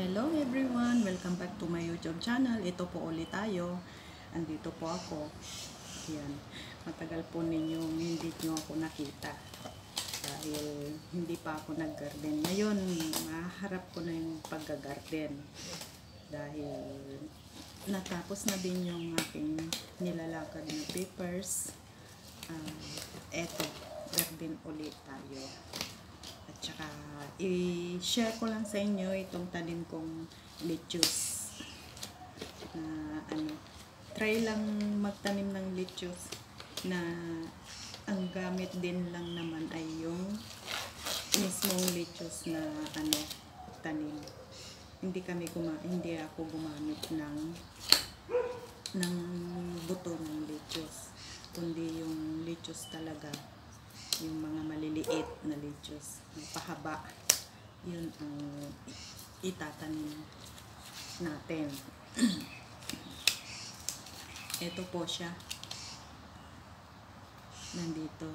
Hello everyone! Welcome back to my YouTube channel. Ito po ulit tayo. Andito po ako. Yan. Matagal po ninyong hindi nyo ako nakita. Dahil hindi pa ako nag-garden. Ngayon, maharap ko na yung pagga-garden. Dahil natapos na din yung aking nilalakad na papers. Uh, eto, garden ulit tayo. At saka, i-share ko lang sa inyo itong tanim kong lettuce. Na ano, try lang magtanim ng lettuce na ang gamit din lang naman ay yung mismong lettuce na ano, tanim. Hindi kami guma hindi ako gumamit ng ng buto ng lettuce kundi yung lettuce talaga yung mga maliliit na lettuce pahaba yun ang itatanim natin. Ito po siya. Nandito.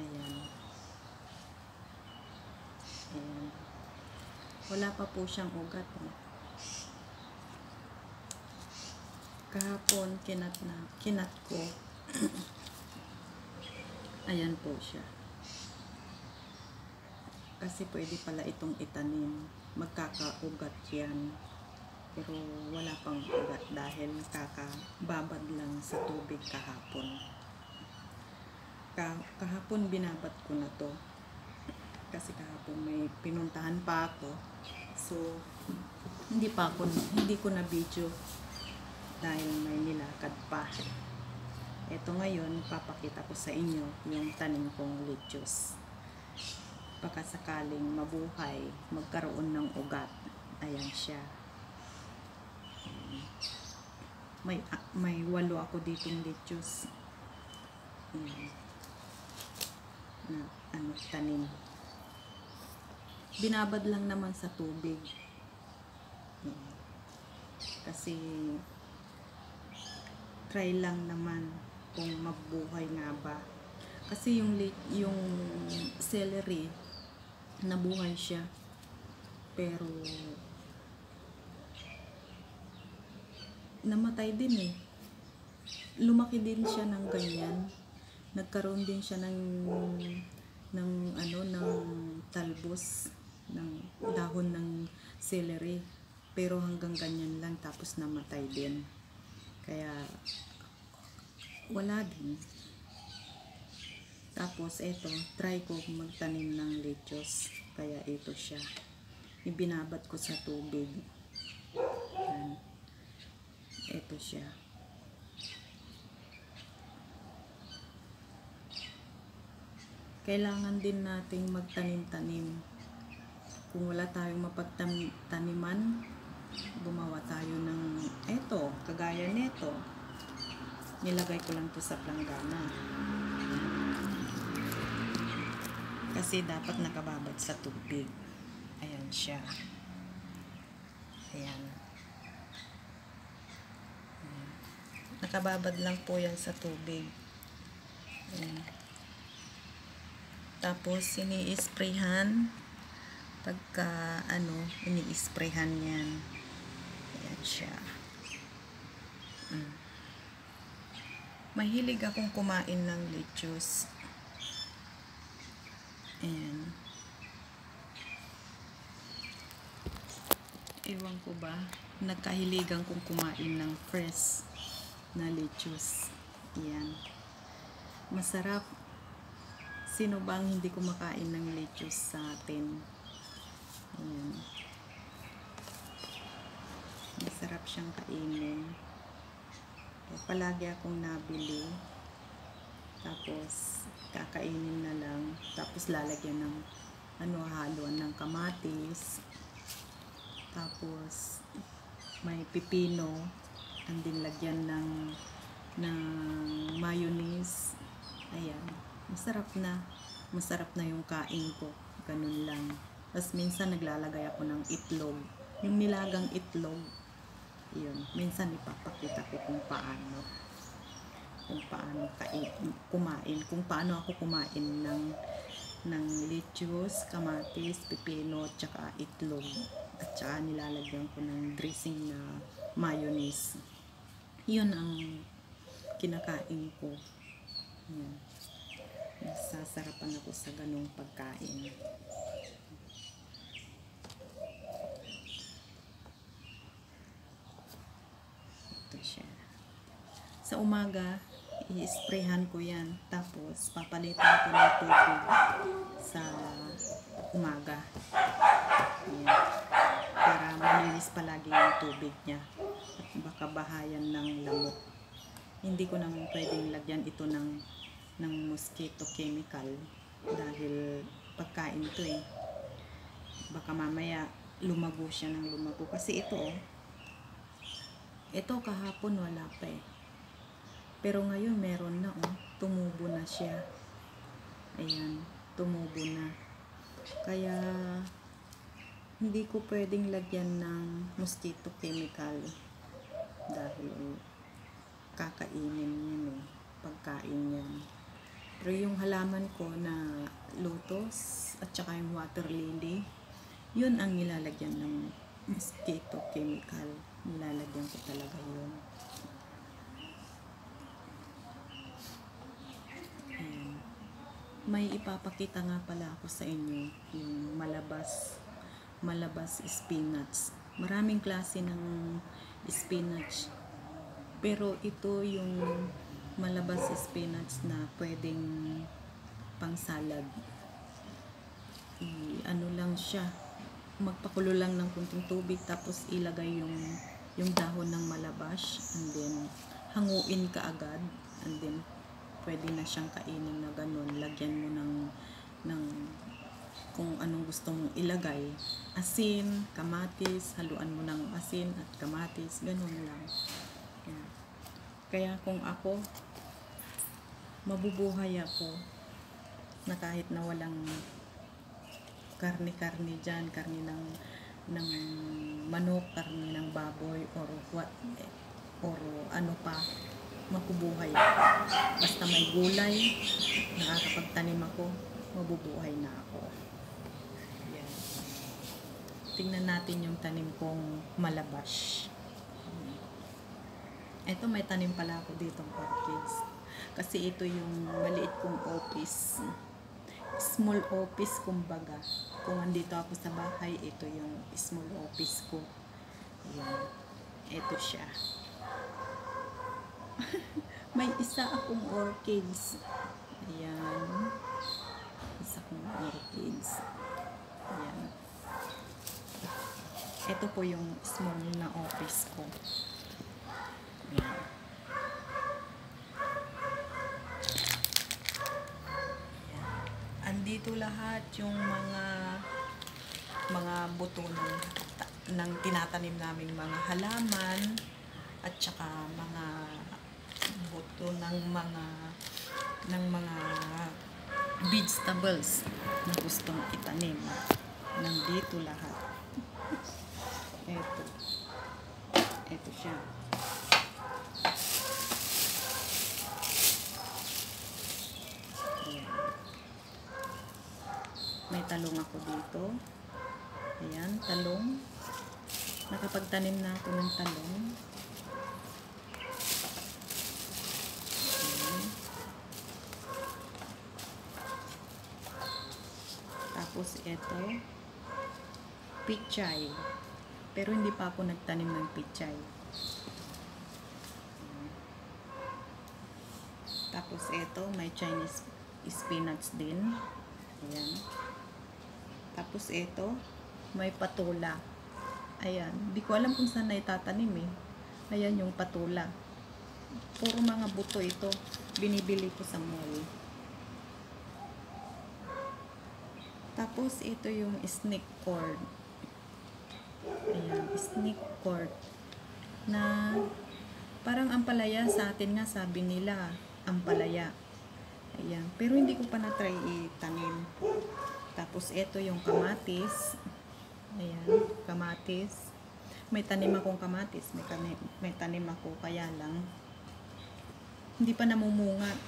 Ayan. Ayan. Wala pa po siyang ugat eh. kahapon kinat na kinat ko ayan po siya. Kasi pwede pala itong itanim. Magkakaugat yan. Pero wala pang ugat dahil kakababad lang sa tubig kahapon. Ka kahapon binabat ko na to. Kasi kahapon may pinuntahan pa ako. So hindi pa ako hindi ko na video dahil may nilakad pa ito ngayon papakita ko sa inyo yung tanim kong lettuce. Baka sakaling mabuhay magkaroon ng ugat. Ayan siya. May ah, may walo ako ditong lettuce. Ayan. na ano tanim. Binabad lang naman sa tubig. Kasi try lang naman kung mabuhay nga ba. Kasi yung yung celery nabuhay siya. Pero namatay din eh. Lumaki din siya ng ganyan. Nagkaroon din siya ng ng ano ng talbos ng dahon ng celery pero hanggang ganyan lang tapos namatay din. Kaya wala din. Tapos ito try ko magtanim ng lettuce. Kaya ito siya. Ibinabat ko sa tubig. Yan. ito siya. Kailangan din nating magtanim-tanim. Kung wala tayong mapagtaniman gumawa tayo ng eto, kagaya nito nilagay ko lang to sa planggana. Kasi dapat nakababad sa tubig. Ayan siya. Ayan. Nakababad lang po yan sa tubig. Ayan. tapos ini-sprayhan. Pagka ano ini-sprayhan yan. Ayan siya. Mm. Mahilig akong kumain ng lettuce. Ayan ewan ko ba nagkahiligan kong kumain ng fresh na lettuce. Ayan masarap. Sino bang hindi kumakain ng lettuce sa atin? Ayan masarap siyang kainin palagi akong nabili. Tapos kakainin na lang. Tapos lalagyan ng ano haluan ng kamatis. Tapos may pipino. And din lagyan ng ng mayonnaise. Ayan. Masarap na. Masarap na yung kain ko. Ganun lang. Tapos minsan naglalagay ako ng itlog. Yung nilagang itlog yun minsan ipapakita ko kung paano kung paano kain, kumain, kung paano ako kumain ng ng lettuce, kamatis, pipino, tsaka itlog. At tsaka nilalagyan ko ng dressing na mayonnaise. Yun ang kinakain ko. Yan. Nasasarapan ako sa ganong pagkain. Ito siya. Sa umaga, i-sprayhan ko yan. Tapos, papalitan ko ng tubig sa umaga. Ayan. Para malinis palagi yung tubig niya. At baka bahayan ng lamok. Hindi ko naman pwedeng lagyan ito ng ng mosquito chemical dahil pagkain to eh. Baka mamaya lumago siya ng lumago. Kasi ito oh, ito kahapon wala pa eh. Pero ngayon meron na oh. Tumubo na siya. Ayan, tumubo na. Kaya hindi ko pwedeng lagyan ng mosquito chemical dahil kakainin yan eh. Pagkain yan. Pero yung halaman ko na lotus at saka yung water lily, yun ang nilalagyan ng mosquito chemical. Nilalagyan ko talaga yun. Ayan. May ipapakita nga pala ako sa inyo yung malabas malabas spinach. Maraming klase ng spinach. Pero ito yung malabas spinach na pwedeng pang salad. I, ano lang siya. Magpakulo lang ng kunting tubig tapos ilagay yung yung dahon ng malabas and then hanguin ka agad and then pwede na siyang kainin na ganun. Lagyan mo ng ng kung anong gusto mong ilagay. Asin, kamatis, haluan mo ng asin at kamatis, ganun lang. Yan. Kaya kung ako, mabubuhay ako na kahit na walang karne-karne dyan, karne ng, ng manok, karne ng baboy, or what, or ano pa, makubuhay. Basta may gulay, nakakapagtanim ako, mabubuhay na ako. Tingnan natin yung tanim kong malabas. Ito may tanim pala ako ditong orchids. Kasi ito yung maliit kong office. Small office kumbaga. Kung andito ako sa bahay, ito yung small office ko. Yan. Ito siya. may isa akong orchids. Ayan. Isa kong orchids. Ayan. Ito po yung small na office ko. Ayan. Andito lahat yung mga mga buto ng, ng tinatanim naming mga halaman at saka mga buto ng mga ng mga vegetables na gustong itanim. Nandito lahat. Ito. Ito siya. May talong ako dito. Ayan, talong. Nakapagtanim na ako ng talong. Ayan. Tapos ito, pichay. Pero hindi pa ako nagtanim ng pichay. Tapos ito, may Chinese spinach din. Ayan. Tapos ito, may patula. Ayan. Hindi ko alam kung saan na itatanim eh. Ayan yung patula. Puro mga buto ito. Binibili ko sa mall. Tapos ito yung snake cord. Ayan, snake cord. Na parang ampalaya sa atin nga sabi nila ampalaya. Ayan. Pero hindi ko pa na-try itanim. Tapos ito yung kamatis. Ayan, kamatis. May tanim akong kamatis. May, tanim, may tanim ako kaya lang hindi pa namumunga.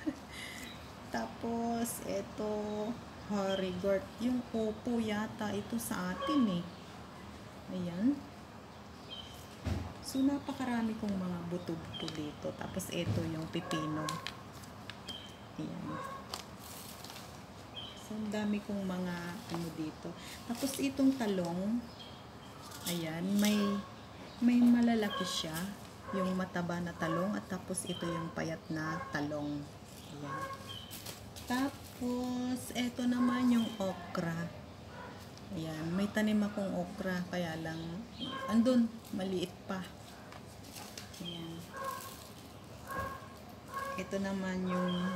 Tapos, ito, Harigort. Yung opo yata, ito sa atin eh. Ayan. So, napakarami kong mga buto-buto dito. Tapos, ito yung pipino. Ayan. So, ang dami kong mga ano dito. Tapos, itong talong, ayan, may may malalaki siya. Yung mataba na talong. At tapos, ito yung payat na talong. Ayan. Tapos, ito naman yung okra. Ayan, may tanim akong okra, kaya lang, andun, maliit pa. Ayan. Ito naman yung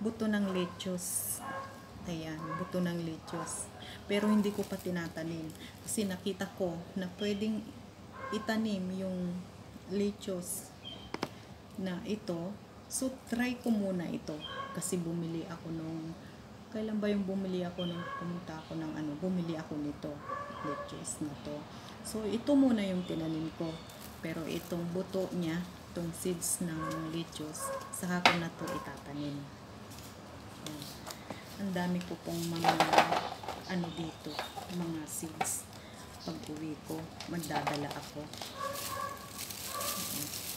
buto ng lechos. Ayan, buto ng lechos. Pero hindi ko pa tinatanim. Kasi nakita ko na pwedeng itanim yung lechos na ito. So, try ko muna ito. Kasi bumili ako nung kailan ba yung bumili ako nung pumunta ako ng ano, bumili ako nito, lettuce na to. So, ito muna yung tinanim ko. Pero itong buto niya, itong seeds ng lettuce, saka ko na to itatanim. Ang dami ko pong mga ano dito, mga seeds. Pag uwi ko, magdadala ako. Yan.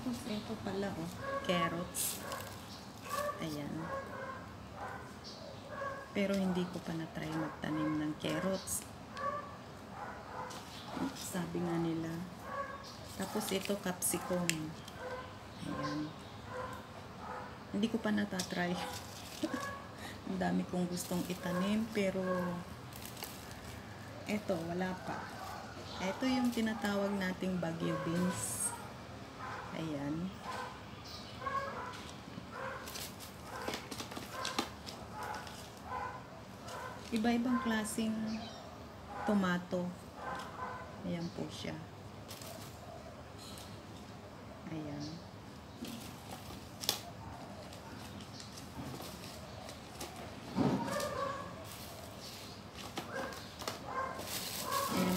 Tapos ito pala oh, carrots. Ayan. Pero hindi ko pa na-try magtanim ng carrots. Sabi nga nila. Tapos ito capsicum. Ayan. Hindi ko pa natatry. Ang dami kong gustong itanim pero eto wala pa. Ito yung tinatawag nating bagyo beans. Ayan. Iba-ibang klaseng tomato. Ayan po siya. Ayan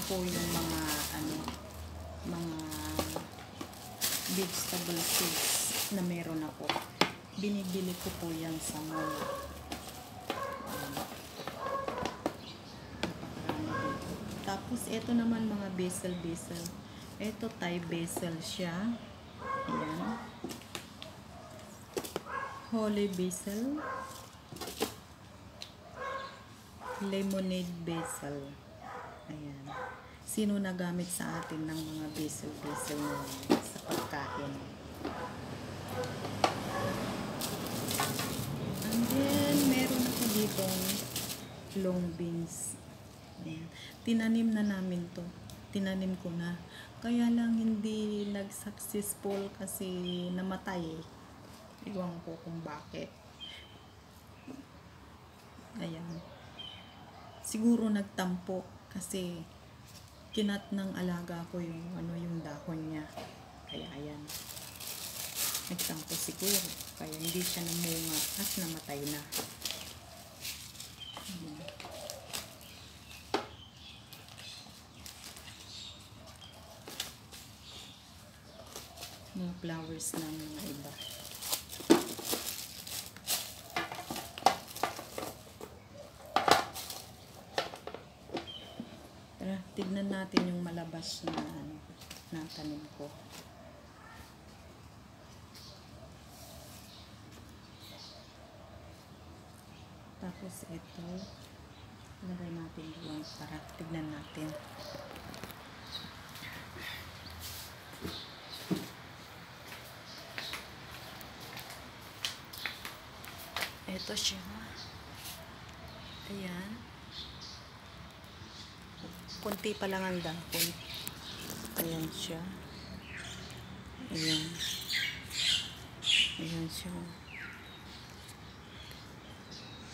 po yung mga ano mga vegetable seeds na meron ako. Binibili ko po yan sa mall. Dito. Tapos, ito naman mga basil-basil. Ito, Thai basil siya. Ayan. Holy basil. Lemonade basil. Ayan. Sino nagamit sa atin ng mga yan sa pagkain? Then, meron ako ditong long beans. Ayan. Tinanim na namin to. Tinanim ko na. Kaya lang hindi nag-successful kasi namatay eh. Iwan ko kung bakit. Ayan. Siguro nagtampo kasi kinat ng alaga ko yung ano yung dahon niya. Kaya ayan. Nagtampo siguro. Kaya hindi siya namunga at namatay na. Ayan. Mga flowers na mga iba. Tara, tignan natin yung malabas na ano, na tanim ko. Tapos ito, lagay natin doon para tignan natin. Ito siya. Ayan. Kunti pa lang ang dahon. Ayan siya. Ayan. Ayan siya.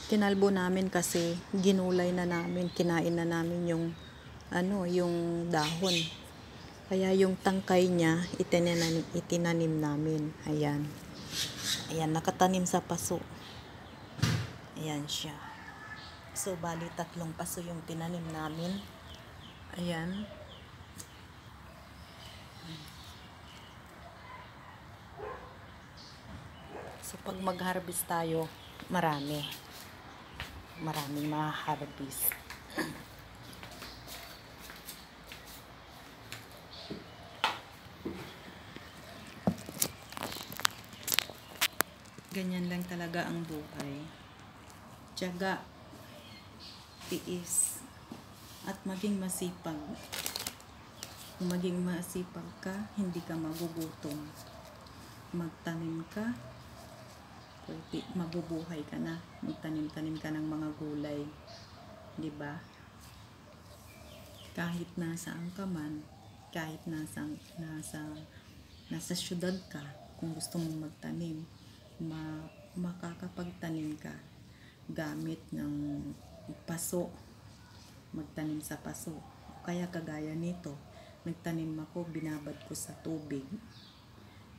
Kinalbo namin kasi ginulay na namin, kinain na namin yung ano, yung dahon. Kaya yung tangkay niya, itinanim, itinanim namin. Ayan. Ayan, nakatanim sa paso. Ayan siya. So, bali tatlong paso yung tinanim namin. Ayan. So, pag mag-harvest tayo, marami. Maraming ma-harvest. Ganyan lang talaga ang buhay. Tiyaga, tiis, at maging masipag. Kung maging masipag ka, hindi ka magugutom. Magtanim ka, pwede, mabubuhay ka na. Magtanim-tanim ka ng mga gulay. ba? Kahit nasaan ka man, kahit nasa, nasa, nasa syudad ka, kung gusto mong magtanim, ma, makakapagtanim ka gamit ng paso magtanim sa paso kaya kagaya nito nagtanim ako binabad ko sa tubig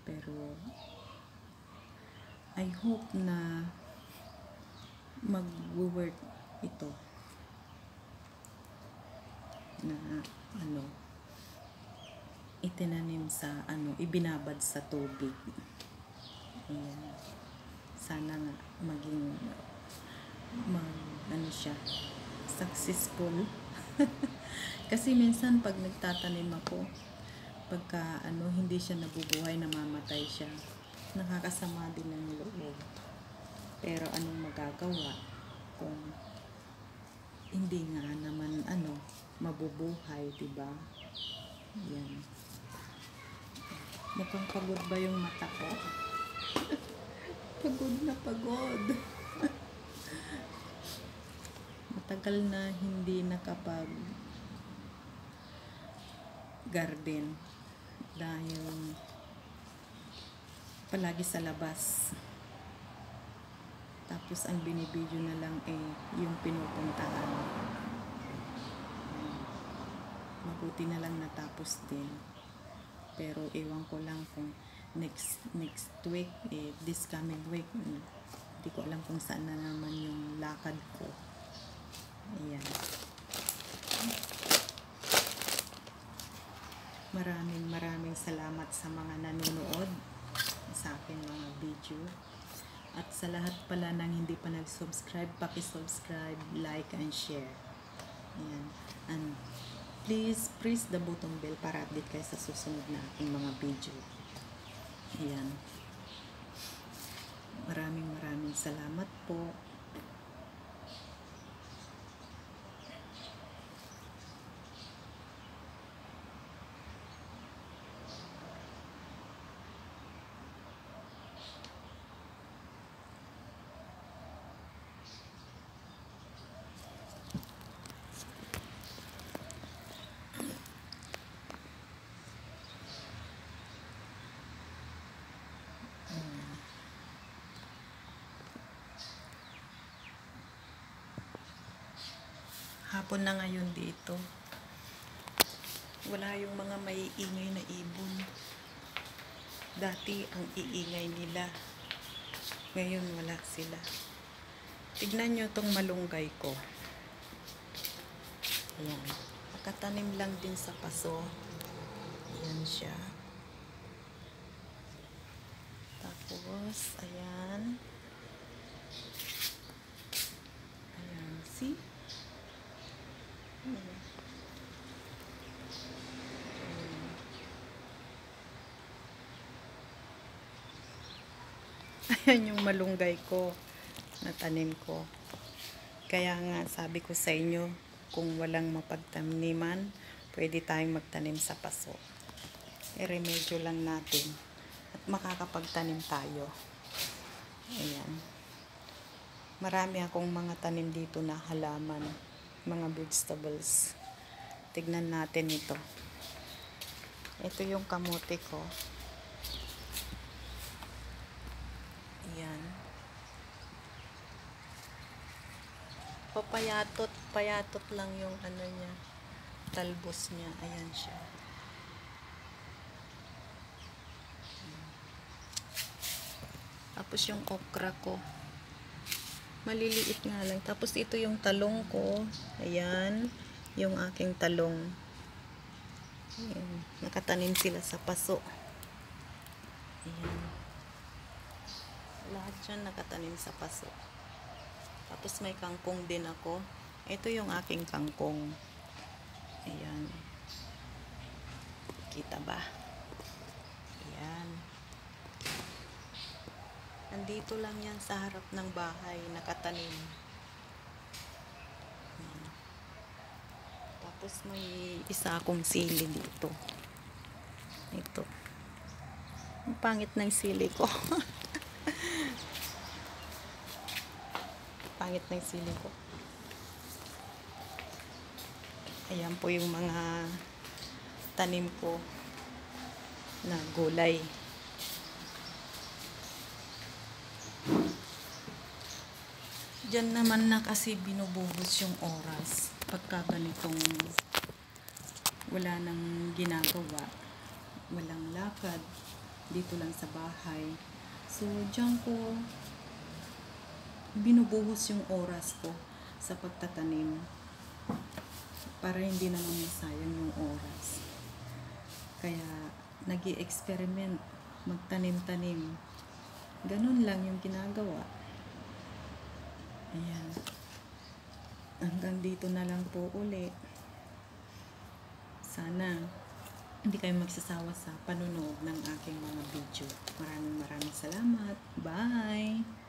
pero I hope na mag-work ito. Na ano itinanim sa ano ibinabad sa tubig. Ayan. sana nga maging mag ano siya successful. Kasi minsan pag nagtatanim ako pagka ano hindi siya nabubuhay namamatay siya nakakasama din ng loob. Pero anong magagawa kung hindi nga naman ano mabubuhay di ba? Yan. Mukhang pagod ba yung mata ko? Pagod na pagod. Matagal na hindi nakapag garden dahil palagi sa labas. Tapos ang binibidyo na lang eh yung pinupuntahan. Mabuti na lang natapos din. Pero ewan ko lang kung next next week eh, this coming week mm, hindi ko alam kung saan na naman yung lakad ko. Ayan. Maraming maraming salamat sa mga nanonood video. At sa lahat pala ng hindi pa nag-subscribe paki-subscribe, like and share. Ayan. And please press the button bell para update kayo sa susunod na aking mga video. Ayan. Maraming maraming salamat po hapon na ngayon dito. Wala yung mga may ingay na ibon. Dati ang iingay nila. Ngayon wala sila. Tignan nyo tong malunggay ko. Ayan. Nakatanim lang din sa paso. Ayan siya tapos ayan ayan see Ayan yung malunggay ko na tanim ko. Kaya nga sabi ko sa inyo, kung walang mapagtaniman, pwede tayong magtanim sa paso. I-remedyo lang natin at makakapagtanim tayo. Ayan. Marami akong mga tanim dito na halaman, mga vegetables. Tignan natin ito. Ito yung kamote ko. Ayan. Papayatot, payatot lang yung ano niya, talbos niya. Ayan siya. Tapos yung okra ko. Maliliit nga lang. Tapos ito yung talong ko. Ayan. Yung aking talong. Ayan. Nakatanim sila sa paso. Ayan. Lahat yan nakatanim sa paso. Tapos may kangkong din ako. Ito yung aking kangkong. Ayan. Kita ba? Ayan. Andito lang yan sa harap ng bahay, nakatanim. Ayan. Tapos may isa akong sili dito. Ito. Ang pangit ng sili ko. pangit ng sili ko. Ayan po yung mga tanim ko na gulay. Diyan naman na kasi binubuhos yung oras pagka ganitong wala nang ginagawa, walang lakad, dito lang sa bahay. So, diyan ko binubuhos yung oras ko sa pagtatanim para hindi naman masayang yung oras. Kaya, nag experiment magtanim-tanim. Ganun lang yung ginagawa. Ayan. Hanggang dito na lang po uli. Sana hindi kayo magsasawa sa panunood ng aking mga video. Maraming maraming salamat. Bye!